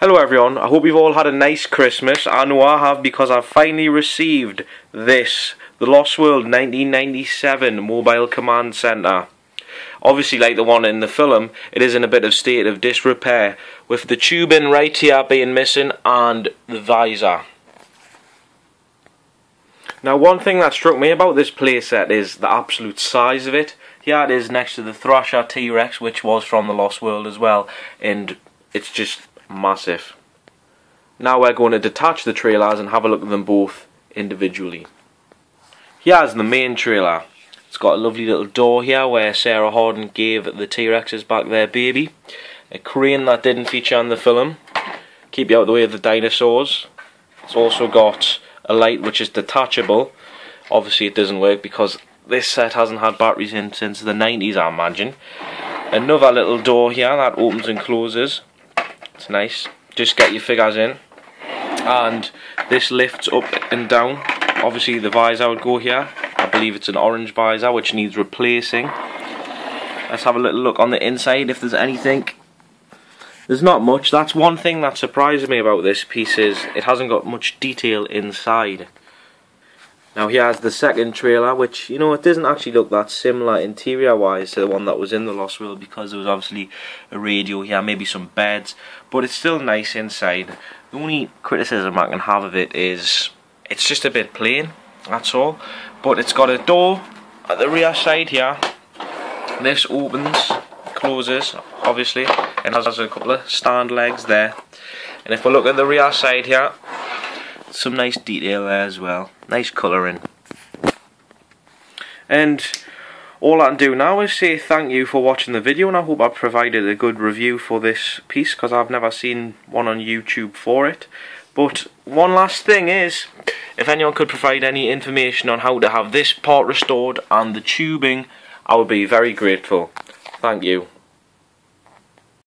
Hello everyone, I hope you've all had a nice Christmas. I know I have because I've finally received this, the Lost World 1997 Mobile Command Center. Obviously like the one in the film, it is in a bit of state of disrepair, with the tubing right here being missing and the visor. Now one thing that struck me about this playset is the absolute size of it. Here it is next to the Thrasher T-Rex which was from the Lost World as well and it's just massive. Now we're going to detach the trailers and have a look at them both individually. Here's the main trailer. It's got a lovely little door here where Sarah Harding gave the T-Rexes back their baby. A crane that didn't feature in the film. Keep you out of the way of the dinosaurs. It's also got a light which is detachable. Obviously it doesn't work because this set hasn't had batteries in since the 90s I imagine. Another little door here that opens and closes. It's nice. Just get your figures in. And this lifts up and down. Obviously the visor would go here. I believe it's an orange visor which needs replacing. Let's have a little look on the inside if there's anything. There's not much. That's one thing that surprises me about this piece is it hasn't got much detail inside. Now here's the second trailer, which, you know, it doesn't actually look that similar interior-wise to the one that was in the Lost World because there was obviously a radio here, maybe some beds, but it's still nice inside. The only criticism I can have of it is it's just a bit plain, that's all. But it's got a door at the rear side here. This opens, closes, obviously, and has a couple of stand legs there. And if we look at the rear side here, some nice detail there as well. Nice colouring. And all I can do now is say thank you for watching the video and I hope I've provided a good review for this piece because I've never seen one on YouTube for it. But one last thing is if anyone could provide any information on how to have this part restored and the tubing I would be very grateful. Thank you